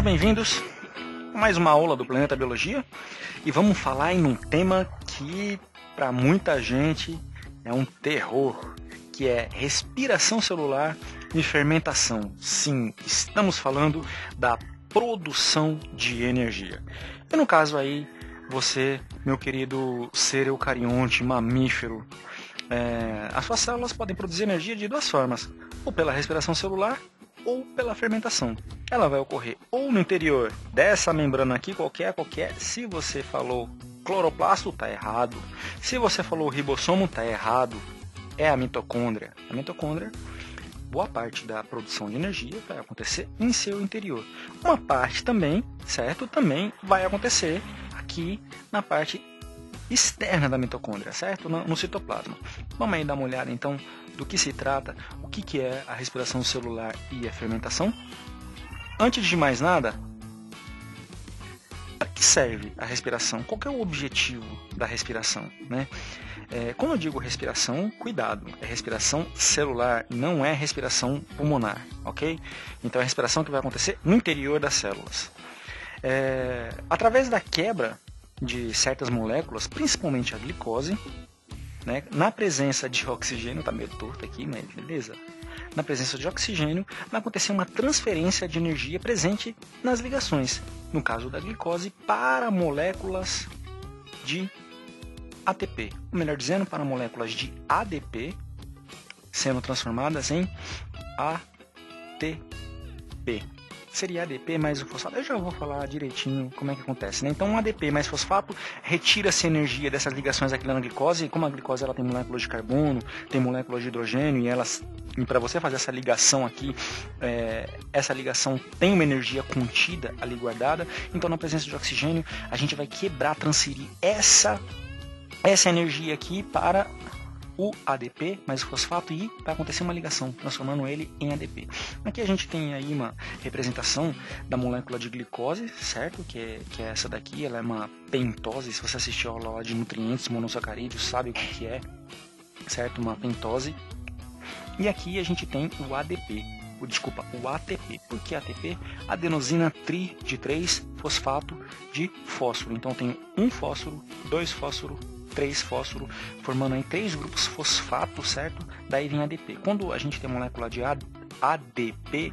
sejam bem-vindos a mais uma aula do Planeta Biologia e vamos falar em um tema que para muita gente é um terror, que é respiração celular e fermentação. Sim, estamos falando da produção de energia. E no caso aí, você, meu querido ser eucarionte, mamífero, é, as suas células podem produzir energia de duas formas, ou pela respiração celular ou pela fermentação. Ela vai ocorrer ou no interior dessa membrana aqui, qualquer, qualquer. Se você falou cloroplasto, tá errado. Se você falou ribossomo, tá errado. É a mitocôndria. A mitocôndria, boa parte da produção de energia vai acontecer em seu interior. Uma parte também, certo? Também vai acontecer aqui na parte externa da mitocôndria, certo? No, no, citoplasma. Vamos aí dar uma olhada então do que se trata, o que, que é a respiração celular e a fermentação. Antes de mais nada, para que serve a respiração? Qual é o objetivo da respiração? Né? É, quando eu digo respiração, cuidado, é respiração celular, não é respiração pulmonar, ok? Então é a respiração que vai acontecer no interior das células. É, através da quebra de certas moléculas, principalmente a glicose, né? na presença de oxigênio, tá meio torto aqui, mas beleza. Na presença de oxigênio, vai acontecer uma transferência de energia presente nas ligações, no caso da glicose, para moléculas de ATP, ou melhor dizendo, para moléculas de ADP, sendo transformadas em ATP seria ADP mais o fosfato. Eu já vou falar direitinho como é que acontece. Né? Então, um ADP mais fosfato retira-se energia dessas ligações aqui na glicose. E como a glicose ela tem moléculas de carbono, tem moléculas de hidrogênio, e elas para você fazer essa ligação aqui, é, essa ligação tem uma energia contida ali guardada. Então, na presença de oxigênio, a gente vai quebrar, transferir essa essa energia aqui para o ADP mais o fosfato e vai acontecer uma ligação, transformando ele em ADP. Aqui a gente tem aí uma representação da molécula de glicose, certo? Que é, que é essa daqui, ela é uma pentose. Se você assistiu a aula de nutrientes monossacarídeos, sabe o que, que é, certo? Uma pentose. E aqui a gente tem o ADP, desculpa, o ATP. Por que ATP? Adenosina tri de 3 fosfato de fósforo. Então tem um fósforo, dois fósforo, três fósforo, formando aí três grupos fosfato, certo? Daí vem ADP. Quando a gente tem molécula de ADP,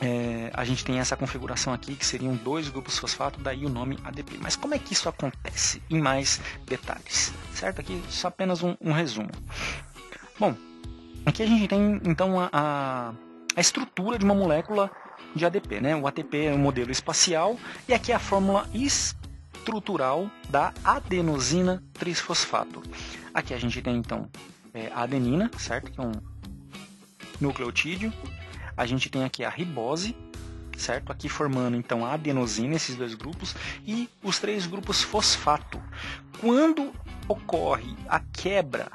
é, a gente tem essa configuração aqui que seriam dois grupos fosfato, daí o nome ADP. Mas como é que isso acontece em mais detalhes? Certo? Aqui só apenas um, um resumo. Bom, aqui a gente tem então a, a, a estrutura de uma molécula de ADP, né? O ATP é um modelo espacial e aqui é a fórmula estrutural da adenosina trisfosfato. Aqui a gente tem então é, a adenina, certo? Que é um nucleotídeo. A gente tem aqui a ribose, certo? Aqui formando então a adenosina, esses dois grupos, e os três grupos fosfato. Quando ocorre a quebra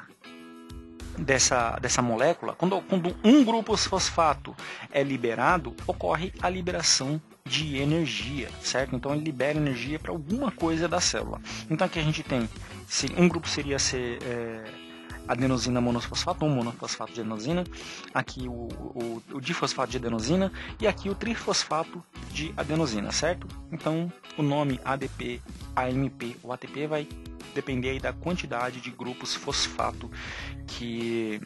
dessa, dessa molécula, quando, quando um grupo fosfato é liberado, ocorre a liberação de energia, certo? Então ele libera energia para alguma coisa da célula. Então aqui a gente tem, um grupo seria ser é, adenosina monofosfato, um monofosfato de adenosina, aqui o, o, o, difosfato de adenosina e aqui o trifosfato de adenosina, certo? Então o nome ADP, AMP ou ATP vai depender aí da quantidade de grupos fosfato que,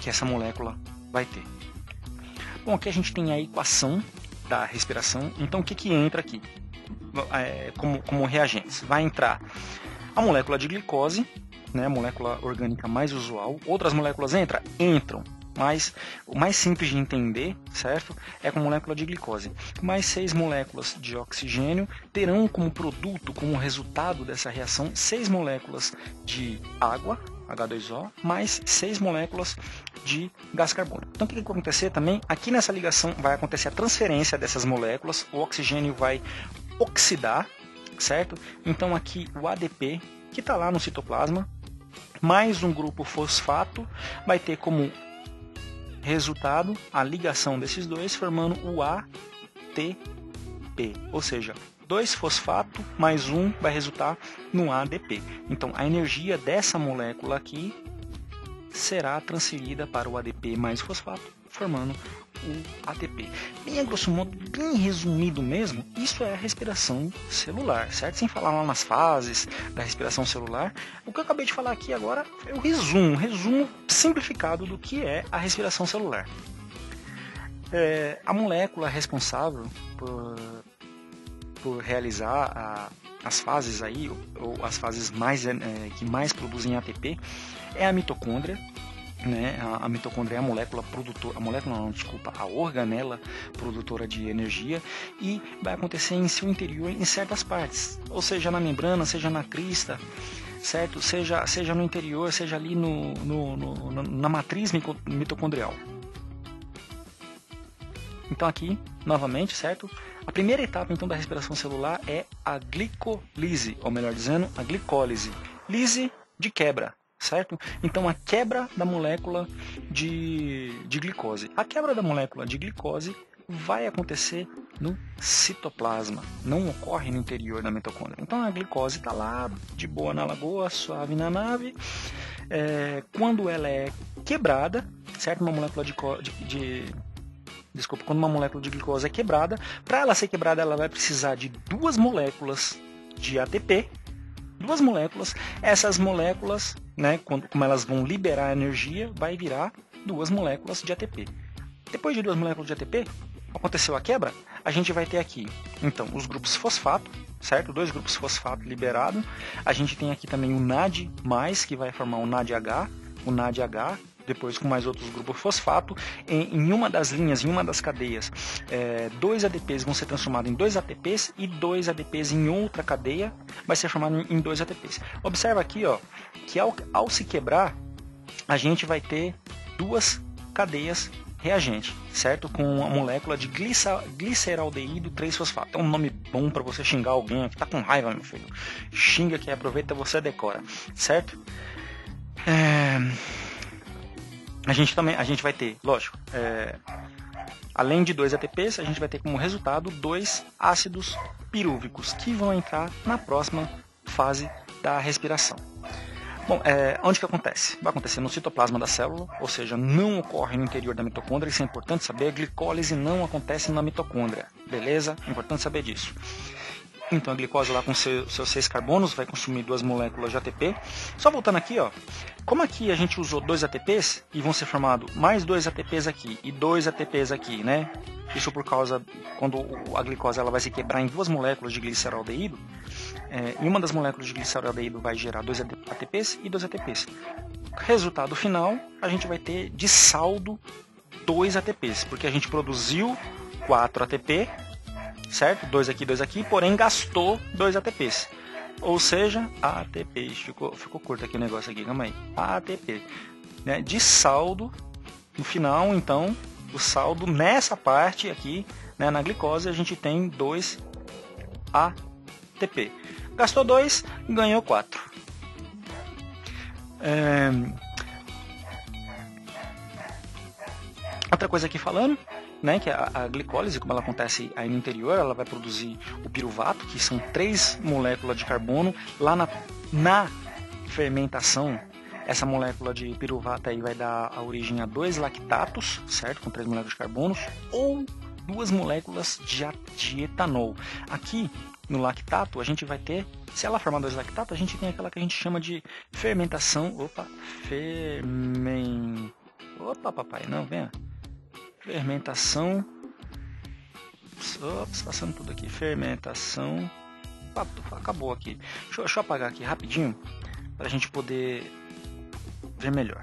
que essa molécula vai ter. Bom, aqui a gente tem a equação da respiração. Então, o que, que entra aqui é, como, como reagentes? Vai entrar a molécula de glicose, né, a molécula orgânica mais usual. Outras moléculas entram? Entram. Mas o mais simples de entender, certo? É com a molécula de glicose. Mais seis moléculas de oxigênio terão como produto, como resultado dessa reação, seis moléculas de água, H2O, mais seis moléculas de gás carbônico. Então o que, vai acontecer também? Aqui nessa ligação vai acontecer a transferência dessas moléculas, o oxigênio vai oxidar, certo? Então aqui o ADP, que está lá no citoplasma, mais um grupo fosfato, vai ter como resultado a ligação desses dois, formando o ATP, ou seja, 2-fosfato mais 1 vai resultar no ADP. Então, a energia dessa molécula aqui será transferida para o ADP mais fosfato, formando o ATP. Bem a grosso modo, bem resumido mesmo, isso é a respiração celular, certo? Sem falar lá nas fases da respiração celular, o que eu acabei de falar aqui agora é o resumo, um resumo simplificado do que é a respiração celular. É, a molécula responsável por, por realizar a, as fases aí, ou, as fases mais, é, que mais produzem ATP, é a mitocôndria, né? A, a, mitocôndria é a molécula produtora, a molécula não, desculpa, a organela produtora de energia e vai acontecer em seu interior em certas partes, ou seja, na membrana, seja na crista, certo? Seja, seja no interior, seja ali no, no, no na matriz mitocondrial. Então aqui, novamente, certo? A primeira etapa então da respiração celular é a glicólise, ou melhor dizendo, a glicólise. Lise de quebra, certo? Então a quebra da molécula de, de glicose. A quebra da molécula de glicose vai acontecer no citoplasma, não ocorre no interior da mitocôndria. Então a glicose está lá de boa na lagoa, suave na nave. É, quando ela é quebrada, certo? Uma molécula de, de, de desculpa, quando uma molécula de glicose é quebrada, para ela ser quebrada ela vai precisar de duas moléculas de ATP, duas moléculas. Essas moléculas, né, quando, como elas vão liberar energia, vai virar duas moléculas de ATP. Depois de duas moléculas de ATP, aconteceu a quebra, a gente vai ter aqui, então, os grupos fosfato, certo? Dois grupos fosfato liberado. A gente tem aqui também o NAD+, que vai formar o NADH, o NADH, depois com mais outros grupos fosfato, em, em uma das linhas, em uma das cadeias, é, dois ADPs vão ser transformados em dois ATPs e dois ADPs em outra cadeia vai ser formado em, em dois ATPs. Observa aqui ó, que ao, ao se quebrar, a gente vai ter duas cadeias reagente, certo? Com a molécula de gliceraldeído 3-fosfato. É um nome bom para você xingar alguém que tá com raiva, meu filho. Xinga que aproveita você decora, certo? É a gente também a gente vai ter, lógico, é, além de dois ATPs, a gente vai ter como resultado dois ácidos pirúvicos que vão entrar na próxima fase da respiração. Bom, é, onde que acontece? Vai acontecer no citoplasma da célula, ou seja, não ocorre no interior da mitocôndria, isso é importante saber, a glicólise não acontece na mitocôndria, beleza? É importante saber disso. Então a glicose lá com seu, seus seis carbonos vai consumir duas moléculas de ATP. Só voltando aqui, ó, como aqui a gente usou dois ATPs e vão ser formados mais dois ATPs aqui e dois ATPs aqui, né? Isso por causa quando a glicose ela vai se quebrar em duas moléculas de gliceraldeído. É, e uma das moléculas de gliceraldeído vai gerar dois ATPs e dois ATPs. Resultado final, a gente vai ter de saldo dois ATPs, porque a gente produziu 4 ATP certo? Dois aqui, dois aqui, porém gastou dois ATPs. Ou seja, ATP, ficou, ficou curto aqui o negócio aqui, calma aí. ATP, né? De saldo, no final, então, o saldo nessa parte aqui, né, na glicose, a gente tem dois ATP. Gastou dois, ganhou quatro. É... Outra coisa aqui falando, né, que a, a, glicólise, como ela acontece aí no interior, ela vai produzir o piruvato, que são três moléculas de carbono. Lá na, na fermentação, essa molécula de piruvato aí vai dar a origem a dois lactatos, certo? Com três moléculas de carbono, ou duas moléculas de, de etanol. Aqui, no lactato, a gente vai ter, se ela formar dois lactatos, a gente tem aquela que a gente chama de fermentação. Opa, fermen... Opa, papai, não, venha fermentação. Ops, passando tudo aqui. Fermentação. Acabou aqui. Deixa, deixa eu apagar aqui rapidinho para a gente poder ver melhor.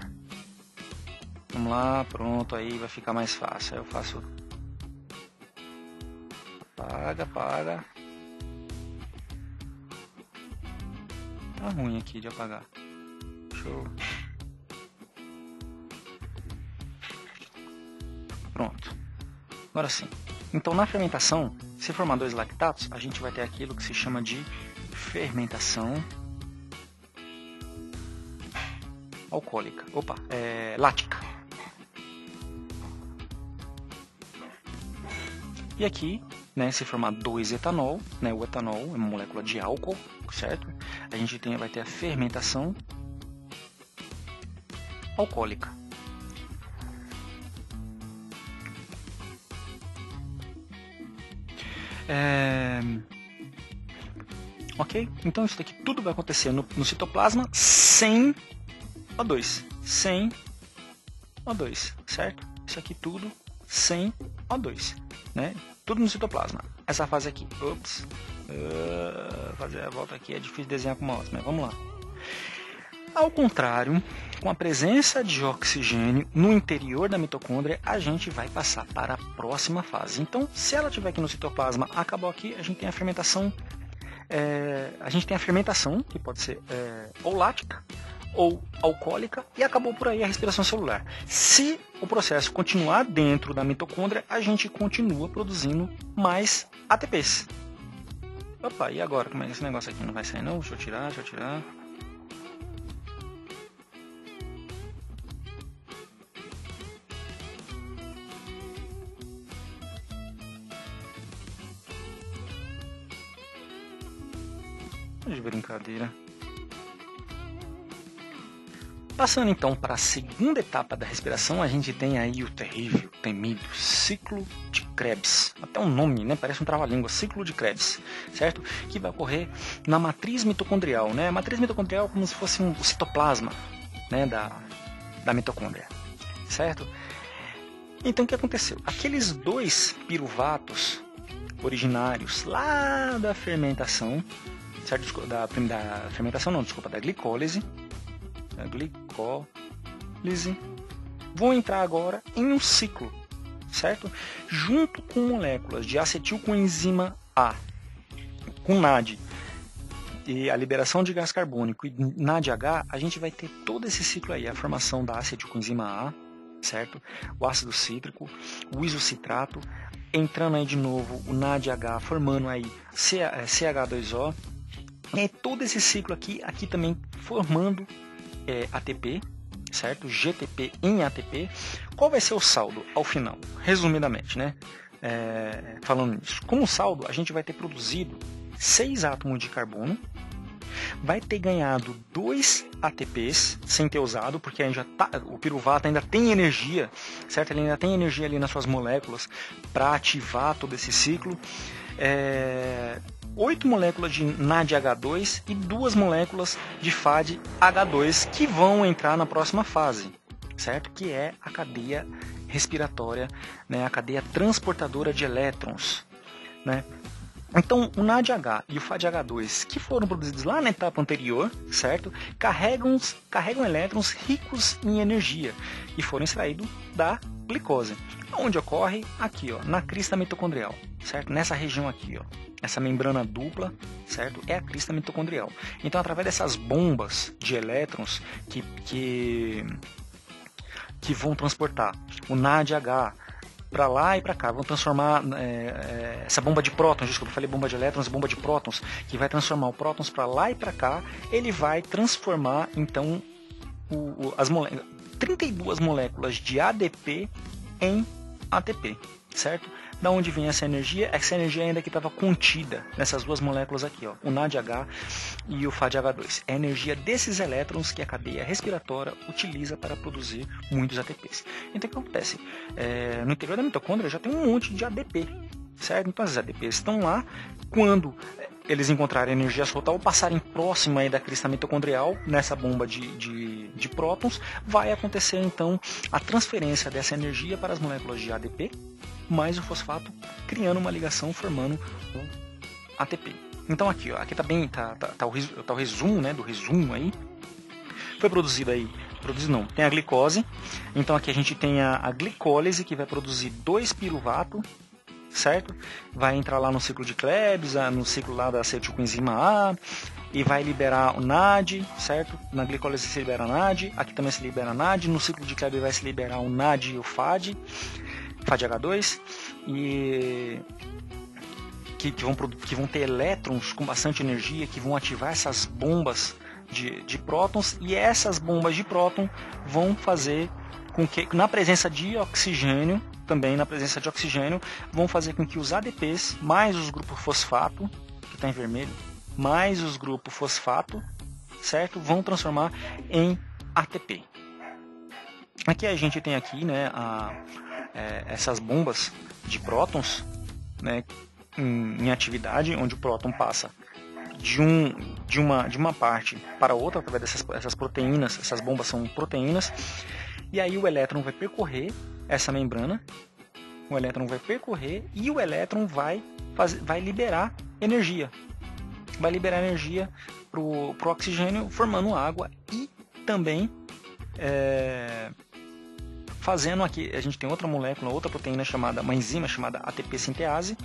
Vamos lá, pronto, aí vai ficar mais fácil. Aí eu faço. Apaga, apaga. Tá ruim aqui de apagar. Show. Pronto. Agora sim. Então na fermentação, se formar dois lactatos, a gente vai ter aquilo que se chama de fermentação alcoólica. Opa, é, lática. E aqui, né, se formar dois etanol, né, o etanol é uma molécula de álcool, certo? A gente tem, vai ter a fermentação alcoólica. É... Ok? Então isso daqui tudo vai acontecer no, no citoplasma sem O2. Sem O2, certo? Isso aqui tudo sem O2, né? Tudo no citoplasma. Essa fase aqui, ops, uh, fazer a volta aqui é difícil desenhar com mouse, mas vamos lá. Ao contrário, com a presença de oxigênio no interior da mitocôndria, a gente vai passar para a próxima fase. Então, se ela estiver aqui no citoplasma, acabou aqui, a gente tem a fermentação. É, a gente tem a fermentação, que pode ser é, ou lática ou alcoólica, e acabou por aí a respiração celular. Se o processo continuar dentro da mitocôndria, a gente continua produzindo mais ATPs. Opa, e agora? Como é que esse negócio aqui não vai sair não? Deixa eu tirar, deixa eu tirar. De brincadeira. Passando então para a segunda etapa da respiração, a gente tem aí o terrível, temido ciclo de Krebs. Até um nome, né? Parece um trava-língua, ciclo de Krebs, certo? Que vai ocorrer na matriz mitocondrial, né? A matriz mitocondrial é como se fosse um citoplasma, né? Da, da mitocôndria, certo? Então o que aconteceu? Aqueles dois piruvatos originários lá da fermentação certo? Da, da fermentação, não, desculpa, da glicólise, da glicólise, vão entrar agora em um ciclo, certo? Junto com moléculas de acetilcoenzima A, com NAD, e a liberação de gás carbônico e NADH, a gente vai ter todo esse ciclo aí, a formação da acetilcoenzima A, certo? O ácido cítrico, o isocitrato, entrando aí de novo o NADH, formando aí CH2O, é todo esse ciclo aqui, aqui também formando é, ATP, certo? GTP em ATP. Qual vai ser o saldo ao final? Resumidamente, né? É, falando nisso, como saldo, a gente vai ter produzido 6 átomos de carbono, vai ter ganhado 2 ATPs sem ter usado, porque ainda tá, o piruvato ainda tem energia, certo? Ele ainda tem energia ali nas suas moléculas para ativar todo esse ciclo. É, 8 moléculas de NADH2 e duas moléculas de FADH2 que vão entrar na próxima fase, certo? Que é a cadeia respiratória, né? a cadeia transportadora de elétrons. Né? Então, o NADH e o FADH2, que foram produzidos lá na etapa anterior, certo? Carregam, carregam elétrons ricos em energia e foram extraídos da glicose. Onde ocorre? Aqui, ó, na crista mitocondrial, certo? Nessa região aqui, ó. Essa membrana dupla, certo? É a crista mitocondrial. Então, através dessas bombas de elétrons que, que, que vão transportar o NADH para lá e para cá, vão transformar é, é, essa bomba de prótons, desculpa, eu falei bomba de elétrons, bomba de prótons, que vai transformar o prótons para lá e para cá, ele vai transformar então o, o, as mole 32 moléculas de ADP em ATP, certo? Da onde vem essa energia? Essa energia ainda que estava contida nessas duas moléculas aqui, ó, o NADH e o FADH2. É a energia desses elétrons que a cadeia respiratória utiliza para produzir muitos ATPs. Então o que acontece? É, no interior da mitocôndria já tem um monte de ADP, certo? Então as ADPs estão lá. Quando eles encontrarem energia solta ou passarem próximo aí da crista mitocondrial, nessa bomba de, de, de prótons, vai acontecer então a transferência dessa energia para as moléculas de ADP mais o fosfato, criando uma ligação formando o ATP. Então aqui, ó, aqui tá bem, tá, tá, tá, o, tá o resumo, né, do resumo aí. Foi produzido aí, produzido não, tem a glicose. Então aqui a gente tem a, a glicólise que vai produzir 2 piruvato certo? Vai entrar lá no ciclo de Krebs, no ciclo lá da acetilcoenzima A, e vai liberar o NAD, certo? Na glicólise se libera NAD, aqui também se libera NAD, no ciclo de Krebs vai se liberar o NAD e o FAD, FADH2, e que, que, vão, que vão ter elétrons com bastante energia, que vão ativar essas bombas de, de prótons, e essas bombas de próton vão fazer com que, na presença de oxigênio, também na presença de oxigênio, vão fazer com que os ADPs, mais os grupos fosfato, que está em vermelho, mais os grupos fosfato, certo? Vão transformar em ATP. Aqui a gente tem aqui, né, a, é, essas bombas de prótons, né, em, em atividade, onde o próton passa de, um, de, uma, de uma parte para outra através dessas essas proteínas, essas bombas são proteínas, e aí o elétron vai percorrer essa membrana, o elétron vai percorrer e o elétron vai, vai liberar energia. Vai liberar energia para o oxigênio, formando água e também é, fazendo aqui, a gente tem outra molécula, outra proteína chamada, uma enzima chamada ATP sintease,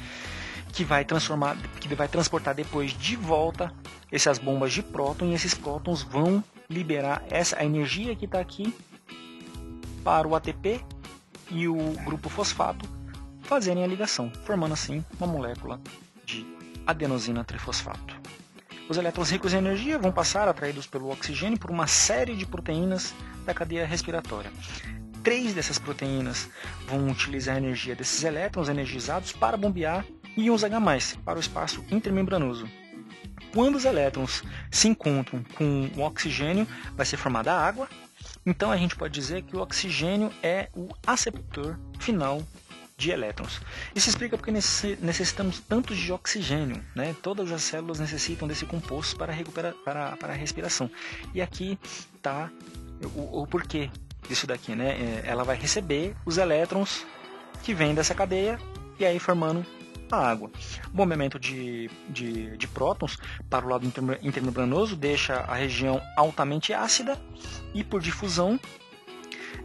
que vai transformar, que vai transportar depois de volta essas bombas de próton e esses prótons vão liberar essa energia que está aqui para o ATP e o grupo fosfato fazerem a ligação, formando assim uma molécula de adenosina trifosfato. Os elétrons ricos em energia vão passar, atraídos pelo oxigênio, por uma série de proteínas da cadeia respiratória. Três dessas proteínas vão utilizar a energia desses elétrons energizados para bombear íons H+, para o espaço intermembranoso. Quando os elétrons se encontram com o oxigênio, vai ser formada água. Então a gente pode dizer que o oxigênio é o aceptor final de elétrons. Isso explica porque necessitamos tanto de oxigênio. Né? Todas as células necessitam desse composto para, recuperar, para, para a respiração. E aqui está o, o porquê disso daqui. Né? É, ela vai receber os elétrons que vêm dessa cadeia e aí formando a água. O movimento de, de, de prótons para o lado intermembranoso deixa a região altamente ácida e, por difusão,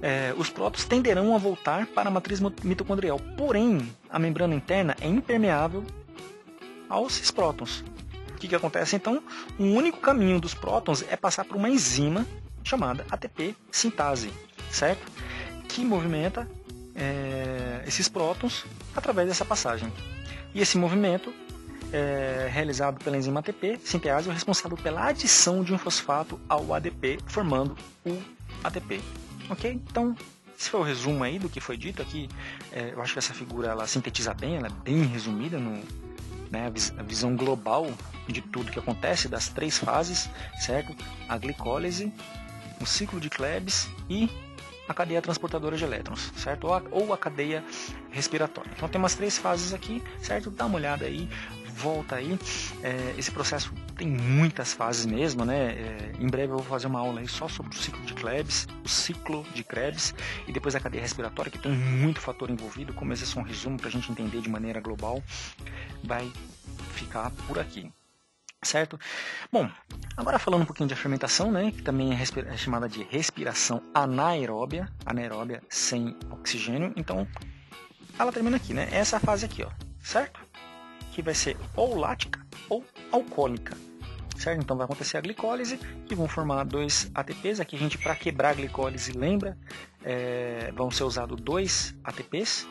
é, os prótons tenderão a voltar para a matriz mitocondrial. Porém, a membrana interna é impermeável aos prótons. O que, que acontece então? O único caminho dos prótons é passar por uma enzima chamada ATP sintase, certo? Que movimenta é, esses prótons através dessa passagem. E esse movimento é realizado pela enzima ATP sintease é responsável pela adição de um fosfato ao ADP, formando o ATP. Ok? Então, esse foi o resumo aí do que foi dito aqui. É, eu acho que essa figura ela sintetiza bem, ela é bem resumida no, né, a visão global de tudo que acontece, das três fases, certo? A glicólise, o ciclo de Krebs e a cadeia transportadora de elétrons, certo? Ou a, ou a, cadeia respiratória. Então tem umas três fases aqui, certo? Dá uma olhada aí, volta aí. É, esse processo tem muitas fases mesmo, né? É, em breve eu vou fazer uma aula aí só sobre o ciclo de Krebs, o ciclo de Krebs e depois a cadeia respiratória, que tem muito fator envolvido, como esse é só um resumo para a gente entender de maneira global, vai ficar por aqui certo? Bom, agora falando um pouquinho de fermentação, né, que também é, é, chamada de respiração anaeróbia, anaeróbia sem oxigênio, então ela termina aqui, né? Essa fase aqui, ó, certo? Que vai ser ou lática ou alcoólica, certo? Então vai acontecer a glicólise e vão formar dois ATPs. Aqui a gente, para quebrar a glicólise, lembra, é, vão ser usados dois ATPs,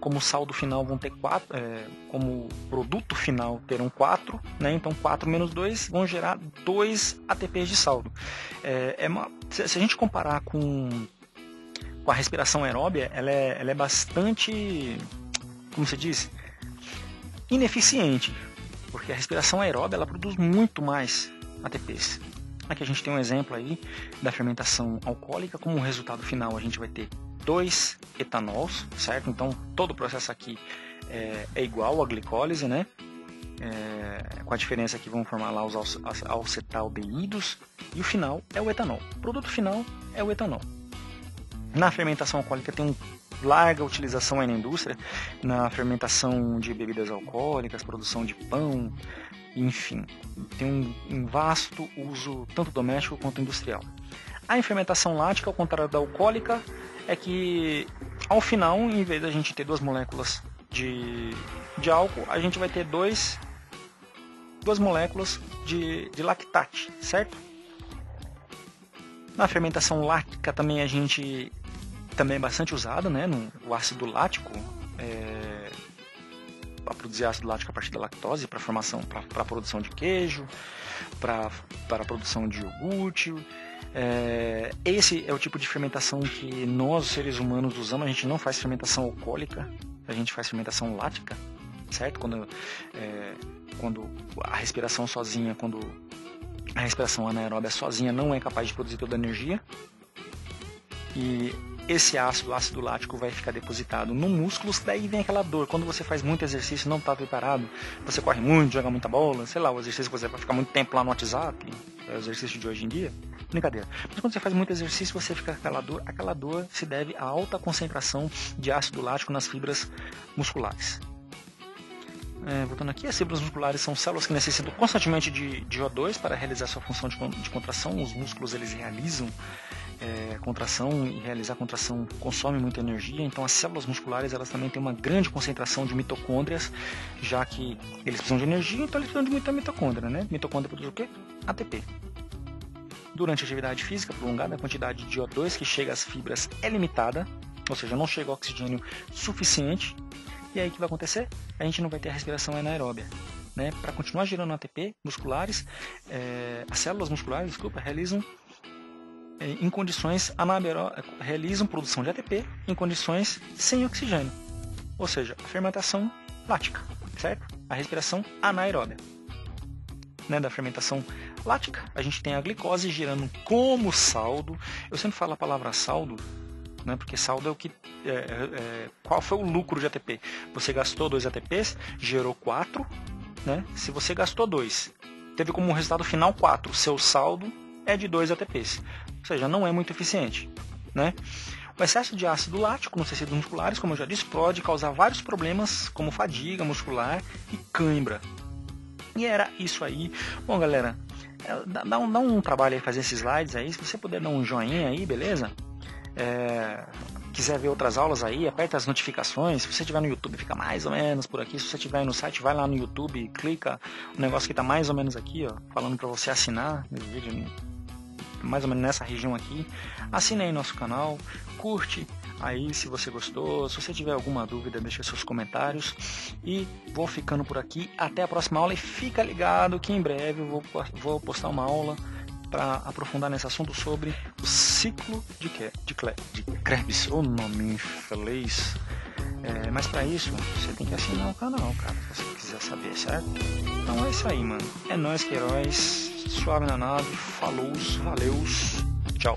como saldo final vão ter 4, é, como produto final terão 4, né? então 4 menos 2 vão gerar 2 ATPs de saldo. É, é uma, se, a gente comparar com, com a respiração aeróbia, ela é, ela é bastante, como se diz, ineficiente, porque a respiração aeróbia ela produz muito mais ATPs. Aqui a gente tem um exemplo aí da fermentação alcoólica, como resultado final a gente vai ter dois etanols, certo? Então todo o processo aqui é, é igual à glicólise, né? É, com a diferença que vão formar lá os acetaldeídos e o final é o etanol. O produto final é o etanol. Na fermentação alcoólica tem um larga utilização aí na indústria, na fermentação de bebidas alcoólicas, produção de pão, enfim, tem um, um vasto uso tanto doméstico quanto industrial. A fermentação lática, ao contrário da alcoólica, é que ao final, em vez da gente ter duas moléculas de, de álcool, a gente vai ter dois, duas moléculas de, de lactate, certo? Na fermentação láctica também a gente também é bastante usado, né? No, o ácido lático é, para produzir ácido lático a partir da lactose para formação para produção de queijo, para para a produção de iogurte, é, esse é o tipo de fermentação que nós, seres humanos, usamos. A gente não faz fermentação alcoólica, a gente faz fermentação lática, certo? Quando, é, quando a respiração sozinha, quando a respiração anaeróbia sozinha não é capaz de produzir toda a energia. E esse ácido, ácido lático, vai ficar depositado no músculo, daí vem aquela dor. Quando você faz muito exercício não está preparado, você corre muito, joga muita bola, sei lá, o exercício que você vai ficar muito tempo lá no WhatsApp, é o exercício de hoje em dia, brincadeira. Mas quando você faz muito exercício, você fica com aquela dor, aquela dor se deve à alta concentração de ácido lático nas fibras musculares. É, voltando aqui, as fibras musculares são células que necessitam constantemente de, de O2 para realizar sua função de, de contração. Os músculos eles realizam é, contração e realizar contração consome muita energia, então as células musculares elas também têm uma grande concentração de mitocôndrias, já que eles precisam de energia, então eles precisam de muita mitocôndria, né? Mitocôndria produz o quê? ATP. Durante a atividade física prolongada, a quantidade de O2 que chega às fibras é limitada, ou seja, não chega oxigênio suficiente e aí o que vai acontecer? A gente não vai ter a respiração anaeróbia. Né? Para continuar gerando ATP musculares, é, as células musculares, desculpa, realizam é, em condições anaeróbias, realizam produção de ATP em condições sem oxigênio. Ou seja, a fermentação lática, certo? A respiração anaeróbia. Né, da fermentação lática, a gente tem a glicose gerando como saldo. Eu sempre falo a palavra saldo né? Porque saldo é o que. É, é, qual foi o lucro de ATP? Você gastou 2 ATPs, gerou 4, né? Se você gastou 2, teve como resultado final 4, seu saldo é de 2 ATPs. Ou seja, não é muito eficiente, né? O excesso de ácido lático nos tecidos musculares, como eu já disse, pode causar vários problemas, como fadiga muscular e cãibra. E era isso aí. Bom, galera, é, dá um, dá um trabalho aí fazer esses slides aí. Se você puder dar um joinha aí, beleza? É, quiser ver outras aulas aí, aperta as notificações. Se você estiver no YouTube, fica mais ou menos por aqui. Se você estiver no site, vai lá no YouTube, clica o negócio que está mais ou menos aqui, ó, falando para você assinar no vídeo, mais ou menos nessa região aqui. Assine aí nosso canal, curte aí se você gostou. Se você tiver alguma dúvida, deixa seus comentários. E vou ficando por aqui. Até a próxima aula e fica ligado que em breve eu vou, vou postar uma aula para aprofundar nesse assunto sobre o ciclo de, que, de, de Krebs, o nome infeliz. É, mas para isso, você tem que assinar o canal, cara, se você quiser saber, certo? Então é isso aí, mano. É nóis que heróis, suave na nave, falou, valeus, tchau.